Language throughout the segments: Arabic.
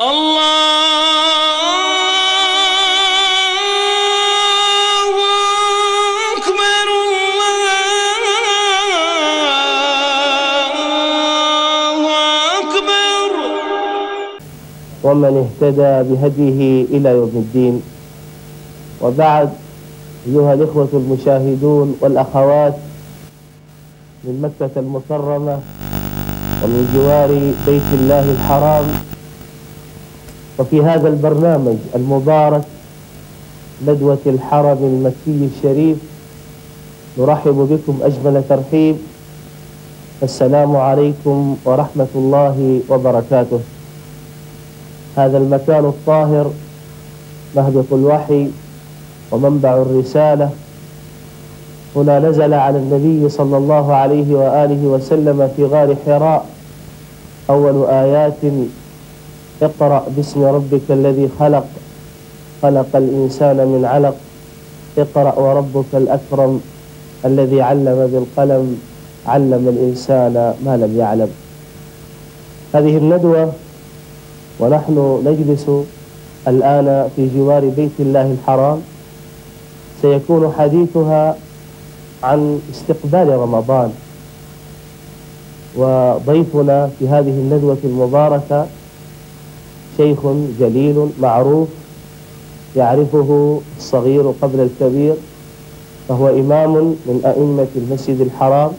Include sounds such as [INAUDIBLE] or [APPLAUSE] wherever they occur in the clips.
الله أكبر الله أكبر. ومن اهتدى بهديه إلى يوم الدين. وبعد أيها الإخوة المشاهدون والأخوات من مكة المكرمة ومن جوار بيت الله الحرام وفي هذا البرنامج المبارك ندوة الحرم المكي الشريف نرحب بكم أجمل ترحيب. السلام عليكم ورحمة الله وبركاته. هذا المكان الطاهر مهبط الوحي ومنبع الرسالة. هنا نزل على النبي صلى الله عليه وآله وسلم في غار حراء أول آيات اقرأ باسم ربك الذي خلق خلق الإنسان من علق. اقرأ وربك الأكرم الذي علم بالقلم علم الإنسان ما لم يعلم. هذه الندوة ونحن نجلس الآن في جوار بيت الله الحرام. سيكون حديثها عن استقبال رمضان. وضيفنا في هذه الندوة المباركة شيخ جليل معروف يعرفه الصغير قبل الكبير فهو إمام من أئمة المسجد الحرام.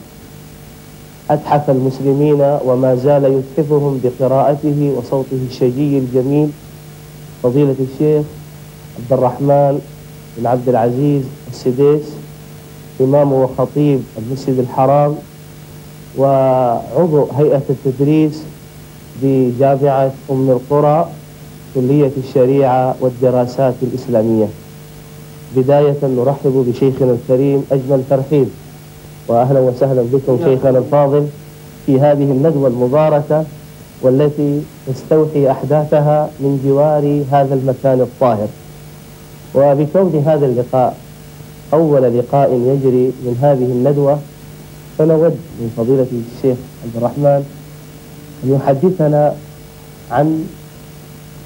أتحف المسلمين وما زال يتحفهم بقراءته وصوته الشجي الجميل. فضيلة الشيخ عبد الرحمن بن عبد العزيز السديس إمام وخطيب المسجد الحرام وعضو هيئة التدريس بجامعة أم القرى كلية الشريعة والدراسات الإسلامية. بداية نرحب بشيخنا الكريم أجمل ترحيب. وأهلا وسهلا بكم شيخنا الفاضل في هذه الندوة المباركة والتي تستوحي أحداثها من جوار هذا المكان الطاهر. وبكون هذا اللقاء أول لقاء يجري من هذه الندوة فنود من فضيلة الشيخ عبد الرحمن أن يحدثنا عن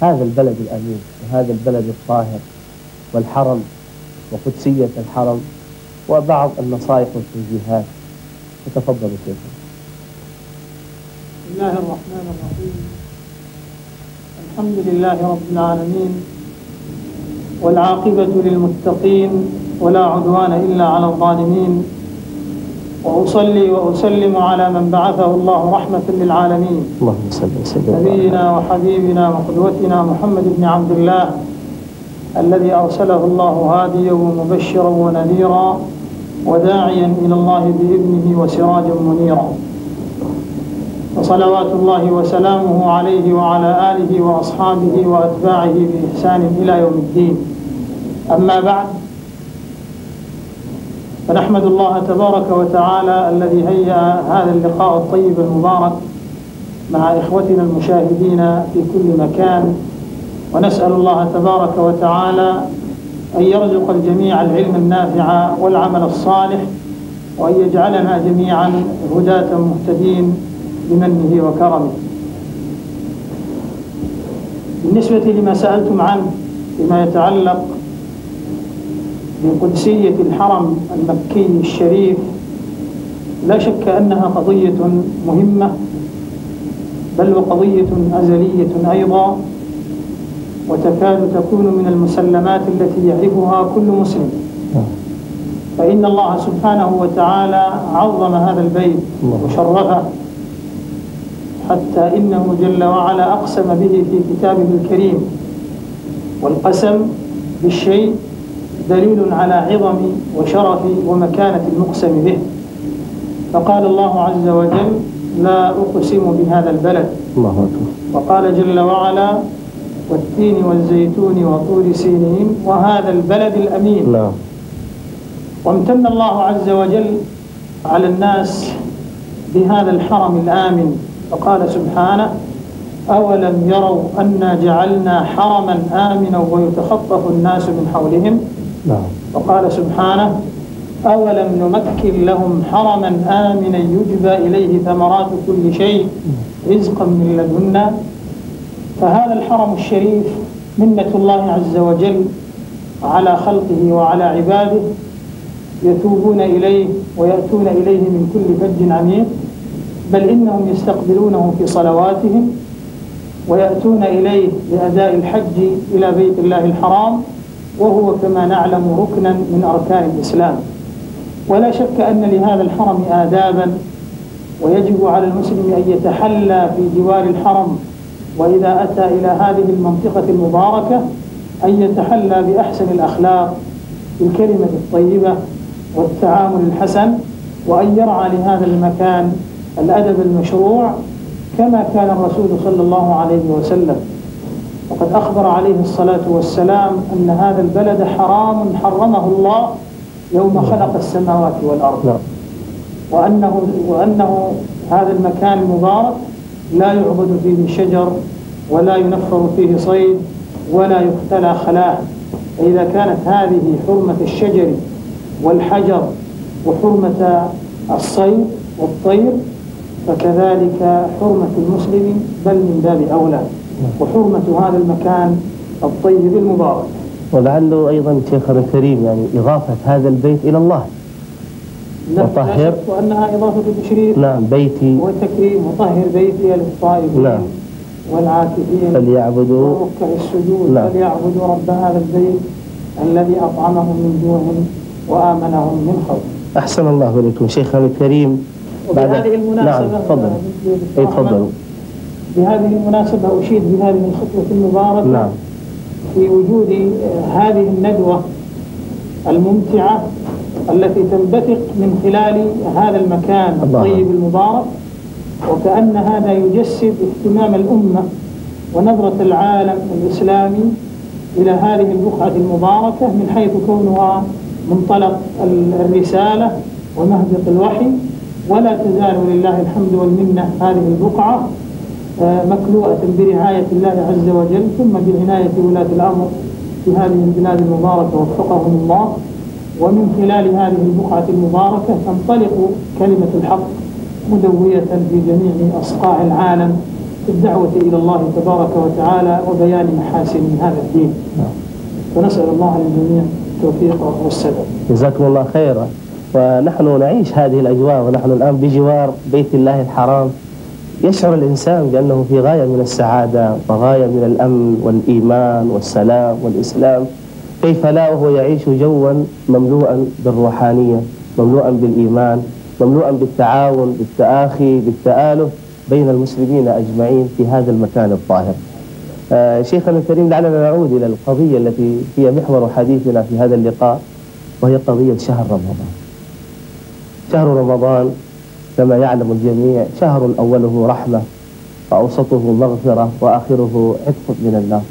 هذا البلد الأمين وهذا البلد الطاهر والحرم وقدسية الحرم وبعض النصائح والتوجيهات تفضل شيخ. بسم الله الرحمن الرحيم. الحمد لله رب العالمين والعاقبة للمتقين ولا عدوان إلا على الظالمين. وأصلي وأسلم على من بعثه الله رحمة للعالمين. اللهم صل وسلم. نبينا وحبيبنا وقدوتنا محمد بن عبد الله الذي أرسله الله هاديا ومبشرا ونذيرا وداعيا إلى الله بإذنه وسراجا منيرا. وصلوات الله وسلامه عليه وعلى آله وأصحابه وأتباعه بإحسان إلى يوم الدين. أما بعد فنحمد الله تبارك وتعالى الذي هيأ هذا اللقاء الطيب المبارك مع إخوتنا المشاهدين في كل مكان. ونسأل الله تبارك وتعالى أن يرزق الجميع العلم النافع والعمل الصالح وأن يجعلنا جميعا هداة مهتدين بمنه وكرمه. بالنسبة لما سألتم عنه فيما يتعلق بقدسية الحرم المكي الشريف لا شك أنها قضية مهمة بل وقضية أزلية أيضا وتكاد تكون من المسلمات التي يعرفها كل مسلم فإن الله سبحانه وتعالى عظم هذا البيت. وشرفه حتى إنه جل وعلا أقسم به في كتابه الكريم والقسم بالشيء دليل على عظم وشرف ومكانة المقسم به. فقال الله عز وجل لا أقسم بهذا البلد. الله أكبر. وقال جل وعلا والتين والزيتون وطور سينين وهذا البلد الأمين. نعم وامتن الله عز وجل على الناس بهذا الحرم الآمن. فقال سبحانه أولم يروا أنا جعلنا حرما آمنا ويتخطف الناس من حولهم نعم. وقال سبحانه أولم نمكن لهم حرما آمنا يجبى إليه ثمرات كل شيء رزقا من لدنا. فهذا الحرم الشريف منة الله عز وجل على خلقه وعلى عباده يتوبون إليه ويأتون إليه من كل فج عميق بل إنهم يستقبلونه في صلواتهم ويأتون إليه لأداء الحج إلى بيت الله الحرام. وهو كما نعلم ركنا من أركان الإسلام. ولا شك أن لهذا الحرم آدابا ويجب على المسلم أن يتحلى في جوار الحرم. وإذا أتى إلى هذه المنطقة المباركة أن يتحلى بأحسن الأخلاق بالكلمة الطيبة والتعامل الحسن وأن يرعى لهذا المكان الأدب المشروع كما كان الرسول صلى الله عليه وسلم. وقد أخبر عليه الصلاة والسلام أن هذا البلد حرام حرمه الله يوم خلق السماوات والأرض. نعم. وأنه, وأنه هذا المكان المبارك لا يعبد فيه شجر ولا ينفر فيه صيد ولا يختلى خلاه فإذا كانت هذه حرمة الشجر والحجر وحرمة الصيد والطير فكذلك حرمة المسلم بل من باب أولى. وحرمة هذا المكان الطيب المبارك ولعله أيضا شيخنا الكريم يعني إضافة هذا البيت إلى الله. وطهر. وأنها إضافة تشريف نعم بيتي. وتكريم وطهر بيتي للطائفين. نعم. والعاكفين. فليعبدوا. وركع السجود. نعم. فليعبدوا رب هذا البيت الذي أطعمهم من جوع وآمنهم من خوف. أحسن الله إليكم شيخنا الكريم. بعد- وبهذه المناسبة نعم تفضل. آه، اي تفضلوا. بهذه المناسبة أشيد بهذه الخطوة المباركة نعم. في وجود آه، هذه الندوة الممتعة التي تنبثق من خلال هذا المكان. الطيب المبارك وكأن هذا يجسد اهتمام الأمة ونظرة العالم الإسلامي إلى هذه البقعة المباركة من حيث كونها منطلق ال- الرسالة ومهبط الوحي. ولا تزال ولله الحمد والمنة هذه البقعة. مكلوءة برعاية الله عز وجل ثم بعناية ولاة الأمر في هذه البلاد المباركة وفقهم الله. ومن خلال هذه البقعة المباركة تنطلق كلمة الحق مدوية في جميع أصقاع العالم في الدعوة إلى الله تبارك وتعالى وبيان محاسن هذا الدين. ونسأل الله للجميع التوفيق والسداد. جزاكم الله خيرا. ونحن نعيش هذه الأجواء ونحن الآن بجوار بيت الله الحرام. يشعر الإنسان بأنه في غاية من السعادة وغاية من الأمن والإيمان والسلام والإسلام. كيف لا وهو يعيش جوا مملوءا بالروحانية مملوءا بالإيمان مملوءا بالتعاون بالتآخي بالتآلف بين المسلمين أجمعين في هذا المكان الطاهر آه، شيخنا الكريم لعلنا نعود إلى القضية التي هي محور حديثنا في هذا اللقاء وهي قضية شهر رمضان. شهر رمضان كما يعلم الجميع شهر أوله رحمة وأوسطه مغفرة وآخره عتق من النار.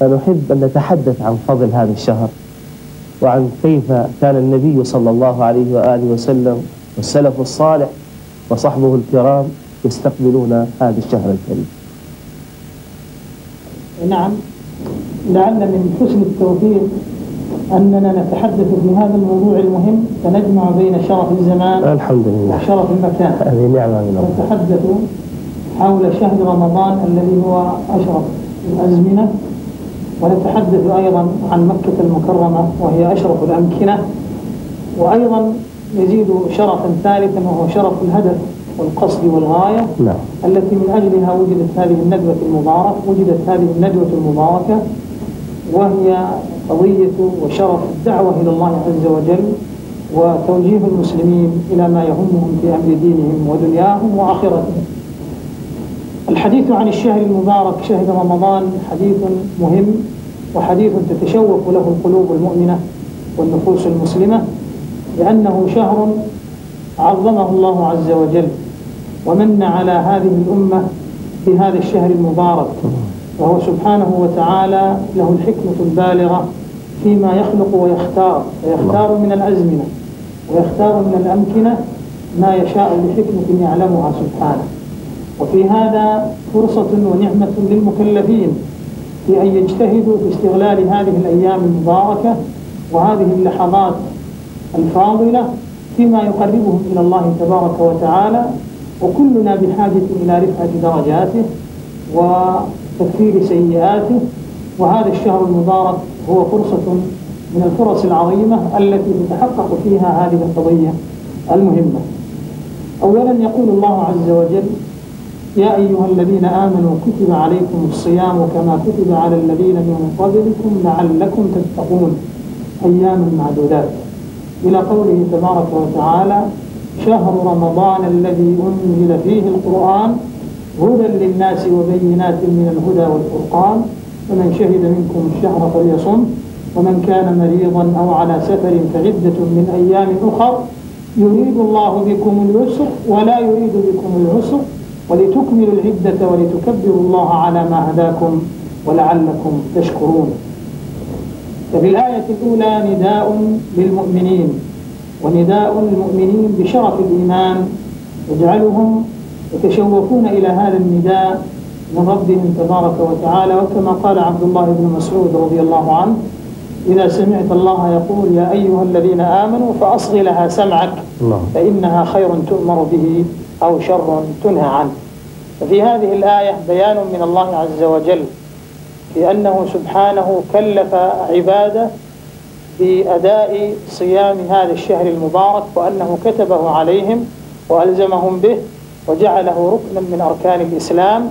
فنحب أن نتحدث عن فضل هذا الشهر وعن كيف كان النبي صلى الله عليه وآله وسلم والسلف الصالح وصحبه الكرام يستقبلون هذا الشهر الكريم. نعم لعل من حسن التوفيق أننا نتحدث في هذا الموضوع المهم فنجمع بين شرف الزمان الحمد لله. وشرف المكان. هذه نعمة من الله نتحدث حول شهر رمضان الذي هو أشرف الأزمنة. ونتحدث أيضا عن مكة المكرمة وهي أشرف الأمكنة. وأيضا يزيد شرفا ثالثا وهو شرف الهدف والقصد والغاية نعم. التي من أجلها وجدت هذه الندوة المباركة وجدت هذه الندوة المباركة وهي قضية وشرف الدعوة إلى الله عز وجل وتوجيه المسلمين إلى ما يهمهم في أمر دينهم ودنياهم وآخرتهم. الحديث عن الشهر المبارك شهر رمضان حديث مهم وحديث تتشوق له القلوب المؤمنة والنفوس المسلمة لأنه شهر عظمه الله عز وجل ومن على هذه الأمة بهذا الشهر المبارك. وهو سبحانه وتعالى له الحكمة البالغة فيما يخلق ويختار. ويختار من الأزمنة ويختار من الأمكنة ما يشاء بحكمة يعلمها سبحانه. وفي هذا فرصة ونعمة للمكلفين في أن يجتهدوا في استغلال هذه الأيام المباركة وهذه اللحظات الفاضلة فيما يقربهم إلى الله تبارك وتعالى وكلنا بحاجة إلى رفعة درجاته تكفير سيئاته. وهذا الشهر المبارك هو فرصة من الفرص العظيمة التي تتحقق فيها هذه القضية المهمة. أولا يقول الله عز وجل يا أيها الذين آمنوا كتب عليكم الصيام كما كتب على الذين من قبلكم لعلكم تتقون. أيام معدودات. إلى قوله تبارك وتعالى شهر رمضان الذي أنزل فيه القرآن هدى للناس وبينات من الهدى والفرقان. فمن شهد منكم الشهر فليصم. ومن كان مريضا أو على سفر فعدة من أيام أخر. يريد الله بكم اليسر ولا يريد بكم العسر. ولتكملوا العدة ولتكبروا الله على ما هداكم ولعلكم تشكرون. ففي الآية الأولى نداء للمؤمنين. ونداء للمؤمنين بشرف الإيمان. يجعلهم يتشوفون إلى هذا النداء من ربهم تبارك وتعالى. وكما قال عبد الله بن مسعود رضي الله عنه إذا سمعت الله يقول يا أيها الذين آمنوا فأصغ لها سمعك فإنها خير تؤمر به أو شر تنهى عنه. ففي هذه الآية بيان من الله عز وجل في أنه سبحانه كلف عباده بأداء صيام هذا الشهر المبارك وأنه كتبه عليهم وألزمهم به وجعله ركنا من أركان الإسلام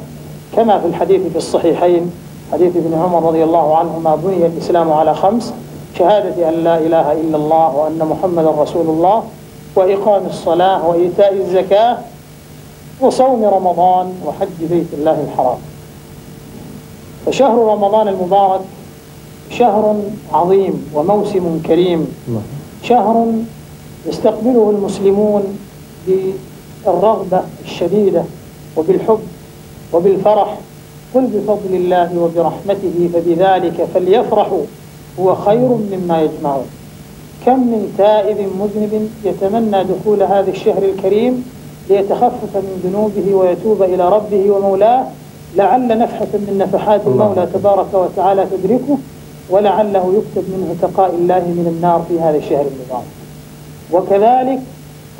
كما في الحديث في الصحيحين حديث ابن عمر رضي الله عنهما بني الإسلام على خمس شهادة أن لا إله إلا الله وأن محمدا رسول الله وإقام الصلاة وإيتاء الزكاة وصوم رمضان وحج بيت الله الحرام. فشهر رمضان المبارك شهر عظيم وموسم كريم. الله شهر يستقبله المسلمون بالرغبة الشديدة وبالحب وبالفرح قل بفضل الله وبرحمته فبذلك فليفرحوا. هو خير مما يجمعون. كم من تائب مذنب يتمنى دخول هذا الشهر الكريم ليتخفف من ذنوبه ويتوب إلى ربه ومولاه؟ لعل نفحة من نفحات. المولى تبارك وتعالى تدركه ولعله يكتب منه تقاء الله من النار في هذا الشهر المبارك. وكذلك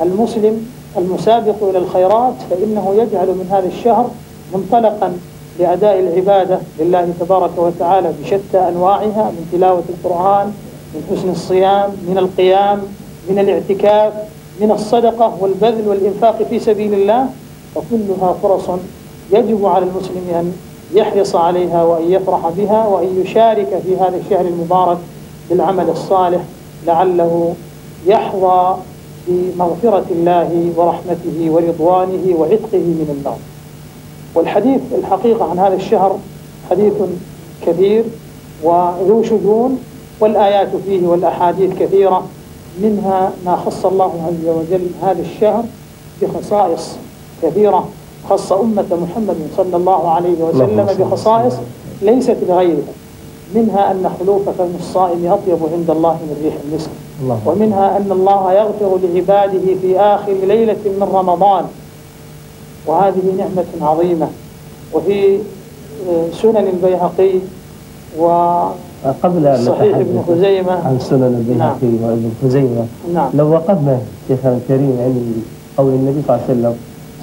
المسلم المسابق إلى الخيرات فإنه يجعل من هذا الشهر منطلقا لأداء العبادة لله تبارك وتعالى بشتى أنواعها من تلاوة القرآن من حسن الصيام من القيام من الاعتكاف من الصدقة والبذل والإنفاق في سبيل الله فكلها فرص يجب على المسلم أن يحرص عليها وأن يفرح بها وأن يشارك في هذا الشهر المبارك بالعمل الصالح لعله يحظى بمغفرة الله ورحمته ورضوانه وعتقه من النار. والحديث الحقيقة عن هذا الشهر حديث كثير وذو شجون والآيات فيه والأحاديث كثيرة منها ما خص الله عز وجل هذا الشهر بخصائص كثيرة. خص أمة محمد صلى الله عليه وسلم بخصائص ليست لغيرها منها أن خلوف فم الصائم أطيب عند الله من ريح المسك. ومنها أن الله يغفر لعباده في آخر ليلة من رمضان. وهذه نعمة عظيمة. وفي آه، سنن البيهقي قبل أن وصحيح ابن خزيمة. عن سنن البيهقي وابن خزيمة نعم. لو وقفنا شيخنا الكريم عند قول النبي صلى الله عليه وسلم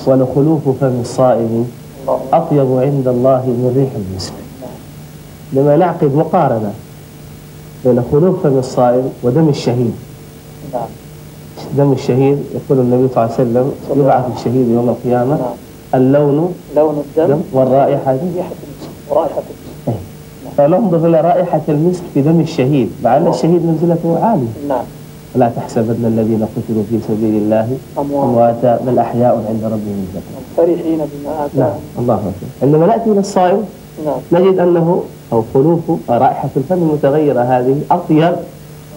ولخلوف فم الصائم أطيب عند الله من ريح المسك. لما نعقد مقارنة بين خلوف فم الصائم ودم الشهيد. نعم. دم الشهيد يقول النبي صلى الله عليه وسلم يبعث الشهيد يوم القيامة نعم. اللون لون الدم دم والرائحة. المسك. ورائحة المسك. فننظر إلى رائحة المسك في دم الشهيد مع أن الشهيد منزلته عالية. نعم. ولا تحسبن الذين قتلوا في سبيل الله أموات أمواتا بل أحياء عند ربهم يرزقون فرحين بما نعم. آتاهم الله أكبر. عندما نأتي إلى الصائم نعم. نجد أنه أو خلوف رائحة الفم المتغيرة. هذه أطيب.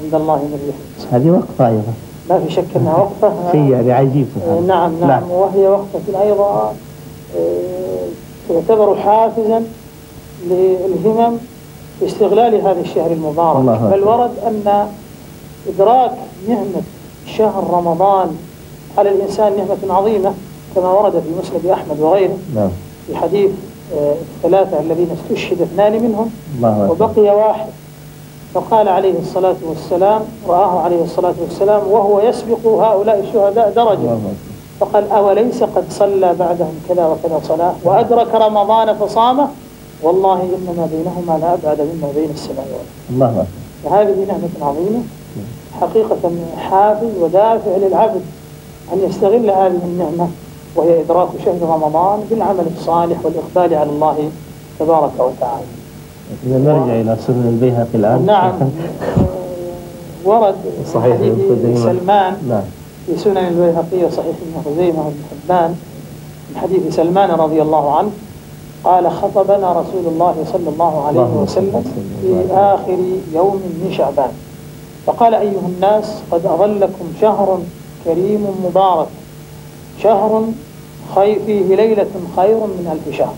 عند الله من ريح المسك هذه وقفة أيضا. ما في شك أنها وقفة. شيء يعني عجيب. آه، الله. نعم. نعم. وهي وقفة أيضا آه، تعتبر حافزا للهمم في استغلال هذا الشهر المبارك. الله. بل ورد أن إدراك نعمة شهر رمضان على الإنسان نعمة عظيمة كما ورد في مسند أحمد وغيره. نعم. في حديث الثلاثة الذين استشهد اثنان منهم الله وبقي واحد. فقال عليه الصلاة والسلام رآه عليه الصلاة والسلام وهو يسبق هؤلاء الشهداء درجة. فقال أوليس قد صلى بعدهم كذا وكذا صلاة وأدرك رمضان فصامه والله إنما بينهما لأبعد مما بين السماء والأرض. الله أكبر. فهذه نعمة عظيمة حقيقة حافز ودافع للعبد أن يستغل هذه النعمة. وهي إدراك شهر رمضان بالعمل الصالح والإقبال على الله تبارك وتعالى. إذا نرجع إلى سنن البيهقي الآن. نعم. [LAUGHS] ورد صحيح. ابن. سلمان نعم. في سنن البيهقي وصحيح ابن خزيمة وابن حبان. من حديث سلمان رضي الله عنه قال خطبنا رسول الله صلى الله عليه اللهم صل وسلم في. آخر يوم من شعبان. فقال أيها الناس قد أظلكم شهر كريم مبارك شهر خير فيه ليلة خير من ألف شهر.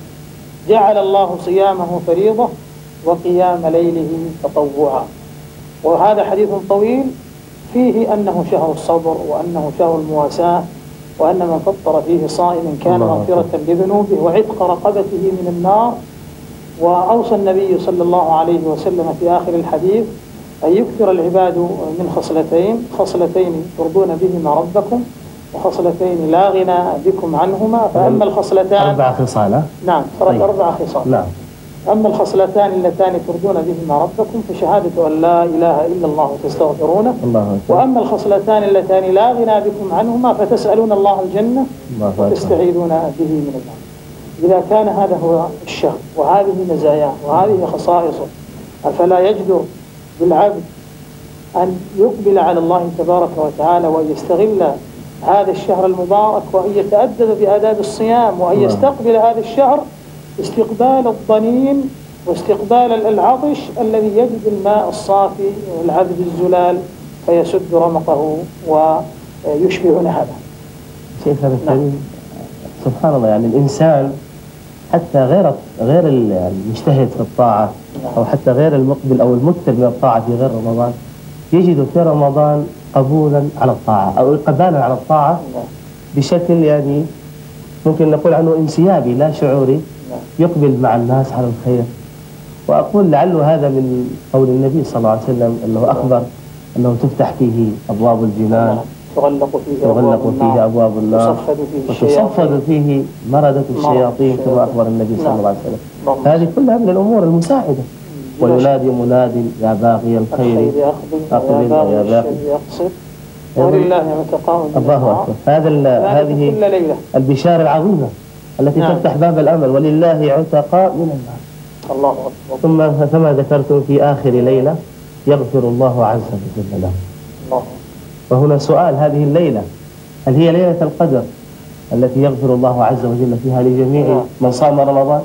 جعل الله صيامه فريضة وقيام ليله تطوعا. وهذا حديث طويل فيه أنه شهر الصبر وأنه شهر المواساة وأن من فطر فيه صائما كان مغفرة لذنوبه وعتق رقبته من النار. وأوصى النبي صلى الله عليه وسلم في آخر الحديث أن يكثر العباد من خصلتين خصلتين ترضون بهما ربكم وخصلتين لا غنى بكم عنهما فأما الخصلتان أربع خصال؟ نعم طيب. أربع خصال. نعم. أما الخصلتان اللتان ترضون بهما ربكم فشهادة أن لا إله إلا الله تستغفرونه. الله أكبر. وأما الخصلتان اللتان لا غنى بكم عنهما فتسألون الله الجنة الله أكبر. وتستعيذون به من النار. إذا كان هذا هو الشهر وهذه مزاياه وهذه خصائصه أفلا يجدر بالعبد أن يقبل على الله تبارك وتعالى وأن يستغل هذا الشهر المبارك وأن يتأدب بآداب الصيام وأن نعم. يستقبل هذا الشهر استقبال الضنين واستقبال العطش الذي يجد الماء الصافي والعبد الزلال فيسد رمقه ويشبع نهبه شيخنا الكريم سبحان الله يعني الإنسان حتى غير غير المجتهد في الطاعة أو حتى غير المقبل أو المكثر من الطاعة في غير رمضان يجد في رمضان قبولا على الطاعة أو إقبالا على الطاعة بشكل يعني ممكن نقول عنه انسيابي لا شعوري يقبل مع الناس على الخير. وأقول لعله هذا من قول النبي صلى الله عليه وسلم أنه أخبر أنه تفتح فيه أبواب الجنان تغلق فيه تغلق فيه أبواب النار وتصفد فيه مردة الشياطين. كما. أخبر النبي صلى نعم. الله عليه وسلم. اللهم هذه كلها من الأمور المساعدة. وينادي مناد يا باغي الخير أقبل ويا باغي ولله متقام الله. أكبر. هذا هذه البشارة العظيمة التي نعم. تفتح باب الأمل ولله عتقاء من النار. الله أكبر. ثم كما ذكرتم في آخر ليلة يغفر الله عز وجل له. الله. وهنا سؤال هذه الليلة هل هي ليلة القدر التي يغفر الله عز وجل فيها لجميع نعم. من صام رمضان؟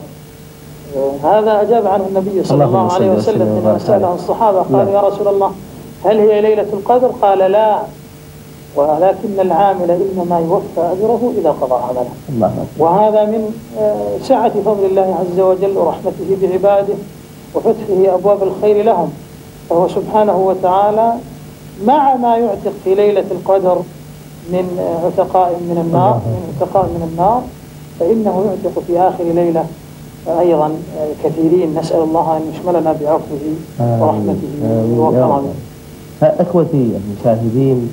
هذا أجاب عنه النبي صلى اللهم الله عليه وسلم وبارك سأله. الصحابة قالوا نعم. يا رسول الله هل هي ليلة القدر قال لا ولكن العامل إنما يوفى أجره إذا قضى عمله الله وهذا من آه، سعة فضل الله عز وجل ورحمته بعباده وفتحه أبواب الخير لهم فهو سبحانه وتعالى مع ما يعتق في ليلة القدر من آه، عتقاء من النار الله. من عتقاء من النار فإنه يعتق في آخر ليلة أيضا كثيرين نسأل الله أن يشملنا بعفوه. ورحمته وكرمه رب. فإخوتي المشاهدين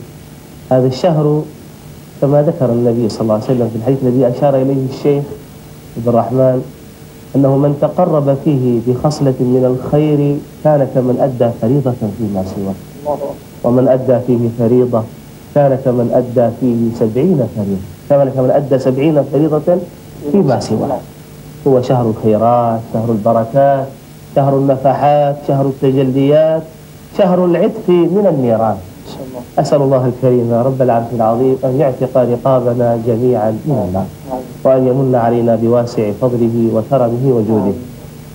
هذا الشهر كما ذكر النبي صلى الله عليه وسلم في الحديث الذي أشار إليه الشيخ عبد الرحمن أنه من تقرب فيه بخصلة من الخير كان كمن أدى فريضة فيما سواه. ومن أدى فيه فريضة كان كمن أدى فيه سبعين فريضة كان كمن أدى سبعين فريضة فيما سواه هو شهر الخيرات شهر البركات شهر النفحات شهر التجليات شهر العتق من النيران. أسأل الله الكريم رب العرش العظيم أن يعتق رقابنا جميعا من النار. وأن يمن علينا بواسع فضله وكرمه وجوده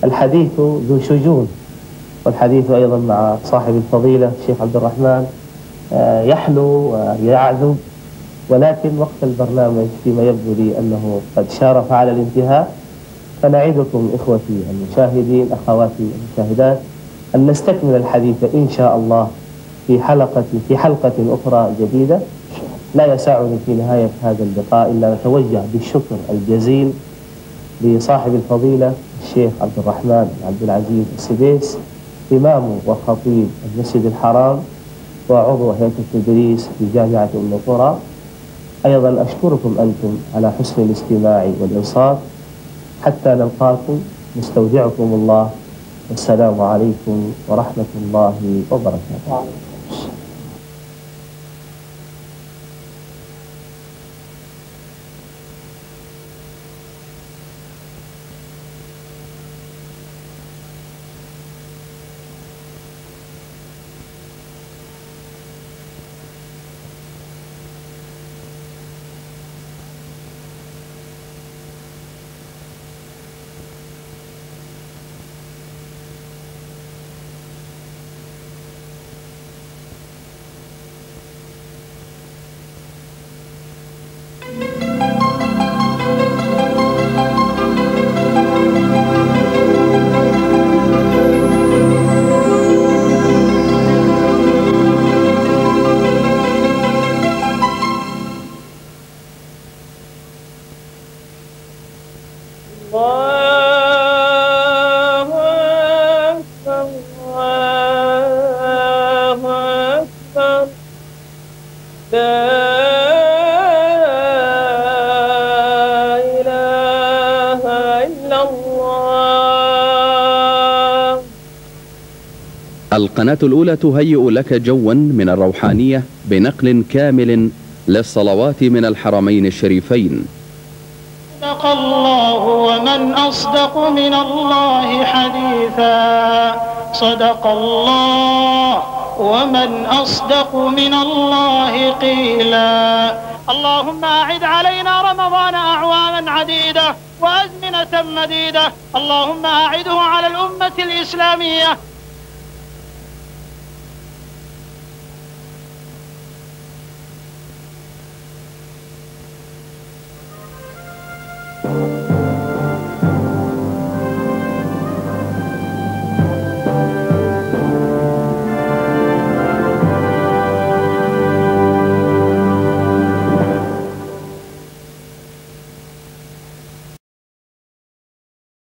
الحديث ذو شجون والحديث أيضا مع صاحب الفضيلة الشيخ عبد الرحمن آه، يحلو ويعذب ولكن وقت البرنامج فيما يبدو لي أنه قد شارف على الانتهاء فنعدكم إخوتي المشاهدين أخواتي المشاهدات أن نستكمل الحديث إن شاء الله في حلقة في حلقة أخرى جديدة. لا يسعني في نهاية هذا اللقاء إلا نتوجه بالشكر الجزيل لصاحب الفضيلة الشيخ عبد الرحمن عبد العزيز السديس إمام وخطيب المسجد الحرام وعضو هيئة التدريس في جامعة أم القرى. أيضا أشكركم أنتم على حسن الاستماع والإنصات. حتى نلقاكم نستودعكم الله. والسلام عليكم ورحمة الله وبركاته. القناة الأولى تهيئ لك جوا من الروحانية بنقل كامل للصلوات من الحرمين الشريفين. صدق الله ومن أصدق من الله حديثا. صدق الله ومن أصدق من الله قيلا. اللهم أعد علينا رمضان أعواما عديدة وأزمنة مديدة. اللهم أعده على الأمة الإسلامية